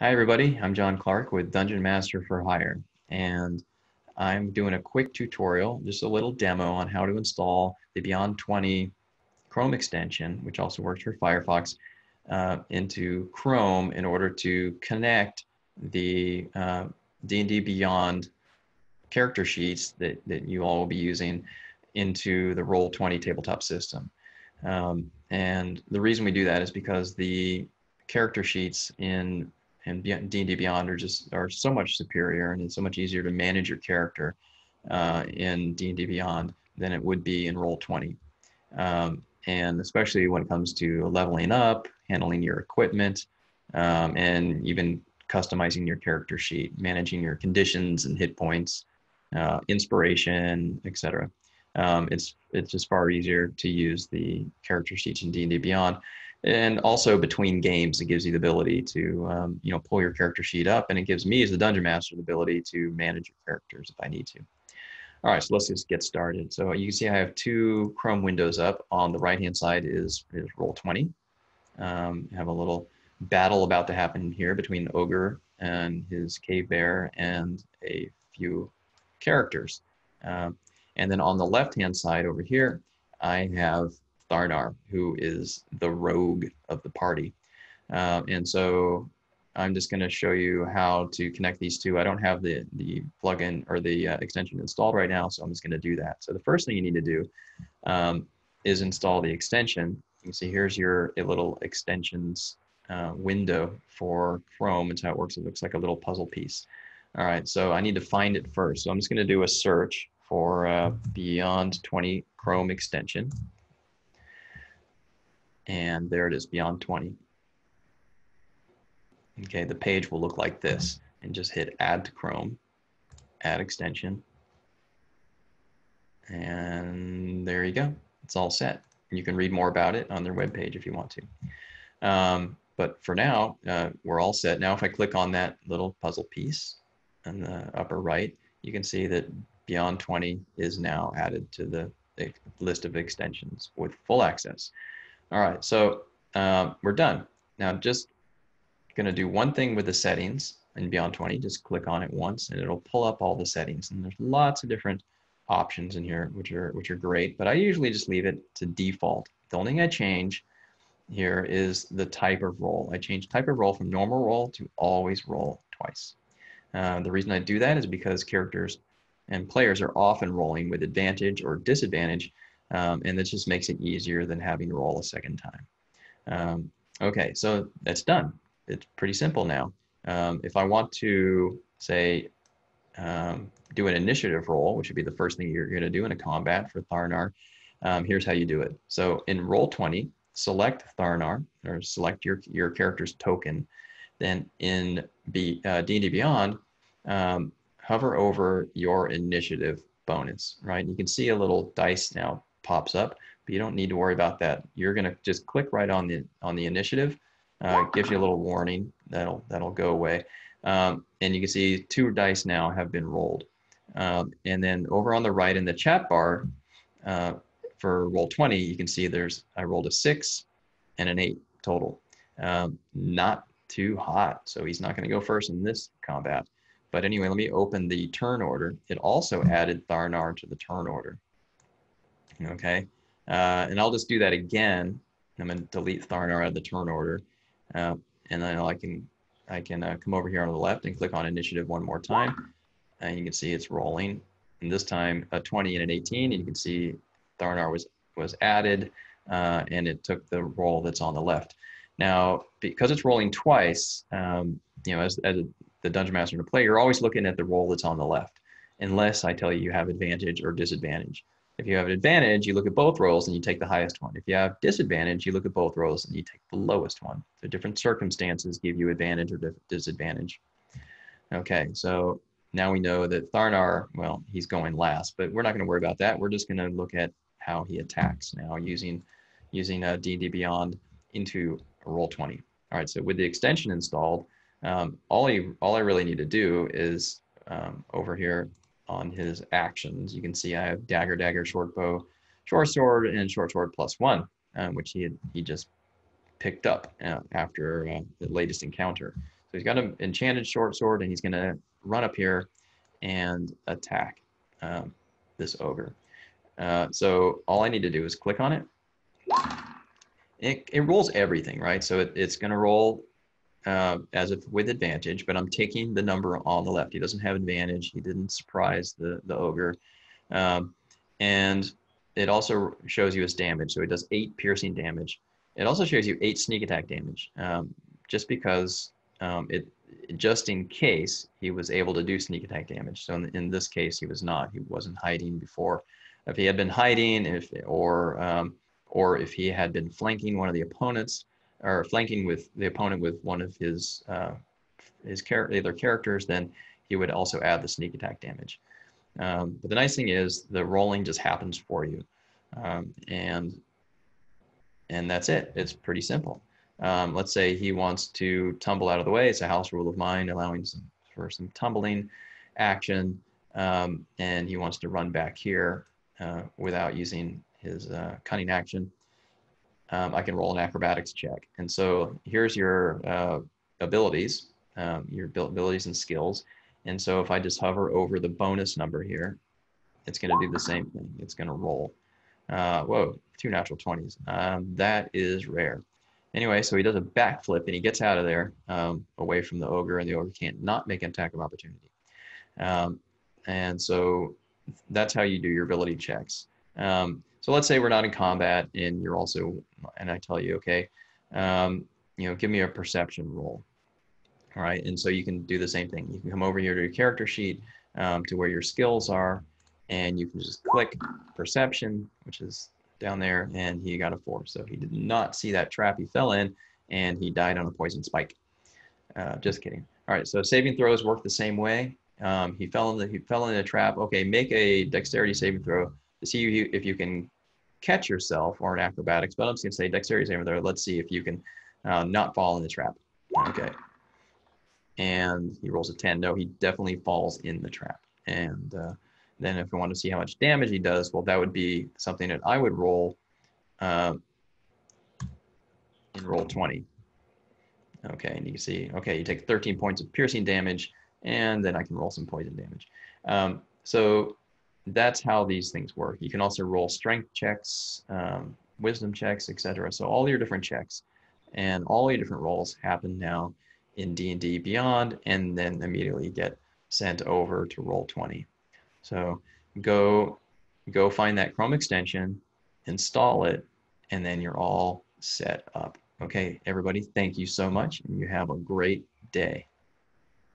Hi, everybody. I'm John Clark with Dungeon Master for Hire, and I'm doing a quick tutorial, just a little demo on how to install the Beyond 20 Chrome extension, which also works for Firefox, uh, into Chrome in order to connect the uh, D&D Beyond character sheets that, that you all will be using into the Roll20 tabletop system. Um, and the reason we do that is because the character sheets in and D&D Beyond are just are so much superior and it's so much easier to manage your character uh, in D&D Beyond than it would be in Roll20. Um, and especially when it comes to leveling up, handling your equipment, um, and even customizing your character sheet, managing your conditions and hit points, uh, inspiration, etc. Um, it's it's just far easier to use the character sheets in D&D Beyond and also between games it gives you the ability to um, you know pull your character sheet up and it gives me as the dungeon master the ability to manage your characters if i need to. All right so let's just get started. So you can see i have two chrome windows up. On the right hand side is is roll 20 um, have a little battle about to happen here between ogre and his cave bear and a few characters. Um, and then on the left hand side over here i have Tharnar, who is the rogue of the party. Um, and so I'm just going to show you how to connect these two. I don't have the, the plugin or the uh, extension installed right now, so I'm just going to do that. So the first thing you need to do um, is install the extension. You can see here's your little extensions uh, window for Chrome. It's how it works. It looks like a little puzzle piece. All right, so I need to find it first. So I'm just going to do a search for uh, Beyond 20 Chrome extension and there it is beyond 20. Okay, the page will look like this and just hit add to Chrome, add extension. And there you go. It's all set. You can read more about it on their webpage if you want to. Um, but for now, uh, we're all set. Now, if I click on that little puzzle piece in the upper right, you can see that Beyond 20 is now added to the list of extensions with full access. All right, so um, we're done. Now just gonna do one thing with the settings in Beyond 20, just click on it once and it'll pull up all the settings. And there's lots of different options in here, which are, which are great, but I usually just leave it to default. The only thing I change here is the type of roll. I change type of roll from normal roll to always roll twice. Uh, the reason I do that is because characters and players are often rolling with advantage or disadvantage um, and this just makes it easier than having to roll a second time. Um, okay, so that's done. It's pretty simple now. Um, if I want to say, um, do an initiative roll, which would be the first thing you're gonna do in a combat for Tharnar, um, here's how you do it. So in roll 20, select Tharnar or select your, your character's token. Then in B, uh, D&D Beyond, um, hover over your initiative bonus, right? You can see a little dice now pops up, but you don't need to worry about that. You're going to just click right on the on the initiative. Uh, gives you a little warning that'll that'll go away, um, and you can see two dice now have been rolled. Um, and then over on the right in the chat bar uh, for roll 20, you can see there's I rolled a six and an eight total. Um, not too hot, so he's not going to go first in this combat. But anyway, let me open the turn order. It also added Tharnar to the turn order okay? Uh, and I'll just do that again. I'm gonna delete Tharnar out of the turn order. Uh, and then I can, I can uh, come over here on the left and click on initiative one more time. And you can see it's rolling. And this time a 20 and an 18, and you can see Tharnar was, was added uh, and it took the roll that's on the left. Now, because it's rolling twice, um, you know, as, as a, the Dungeon Master to play, you're always looking at the roll that's on the left, unless I tell you you have advantage or disadvantage. If you have an advantage, you look at both rolls and you take the highest one. If you have disadvantage, you look at both rolls and you take the lowest one. So different circumstances give you advantage or disadvantage. Okay, so now we know that Tharnar, well, he's going last, but we're not going to worry about that. We're just going to look at how he attacks now using using uh, D&D Beyond into roll 20. All right, so with the extension installed, um, all, I, all I really need to do is um, over here on his actions. You can see I have dagger, dagger, short bow, short sword, and short sword plus one, um, which he had, he just picked up uh, after uh, the latest encounter. So he's got an enchanted short sword and he's going to run up here and attack um, this ogre. Uh, so all I need to do is click on it. It, it rolls everything, right? So it, it's going to roll uh, as if with advantage, but I'm taking the number on the left. He doesn't have advantage. He didn't surprise the, the ogre. Um, and it also shows you his damage. So it does eight piercing damage. It also shows you eight sneak attack damage, um, just because um, it, just in case he was able to do sneak attack damage. So in, in, this case, he was not. He wasn't hiding before. If he had been hiding, if or um, or if he had been flanking one of the opponents, or flanking with the opponent with one of his uh, his char- characters, then he would also add the sneak attack damage. Um, but the nice thing is the rolling just happens for you, um, and and that's it. It's pretty simple. Um, let's say he wants to tumble out of the way. It's a house rule of mine, allowing some, for some tumbling action, um, and he wants to run back here uh, without using his uh, cunning action um, I can roll an acrobatics check. And so here's your uh, abilities, um, your abilities and skills. And so if I just hover over the bonus number here, it's going to do the same thing. It's going to roll. Uh, whoa, two natural 20s. Um, that is rare. Anyway, so he does a backflip and he gets out of there um, away from the ogre, and the ogre can't not make an attack of opportunity. Um, and so that's how you do your ability checks. Um, so let's say we're not in combat and you're also, and I tell you, okay, um, you know, give me a perception roll. All right. And so you can do the same thing. You can come over here to your character sheet um, to where your skills are, and you can just click perception, which is down there, and he got a four. So he did not see that trap he fell in, and he died on a poison spike. Uh, just kidding. All right. So saving throws work the same way. Um, he fell in the he fell in a trap. Okay, make a dexterity saving throw to see if you can catch yourself or an acrobatics, but I'm just going to say dexterity over there. Let's see if you can uh, not fall in the trap. Okay. And he rolls a 10. No, he definitely falls in the trap. And uh, then if we want to see how much damage he does, well, that would be something that I would roll uh, in roll 20. Okay, and you can see, okay, you take 13 points of piercing damage, and then I can roll some poison damage. Um, so that's how these things work. You can also roll strength checks, um, wisdom checks, etc. So all your different checks and all your different rolls happen now in D&D Beyond and then immediately get sent over to Roll20. So go, go find that Chrome extension, install it, and then you're all set up. Okay, everybody, thank you so much and you have a great day.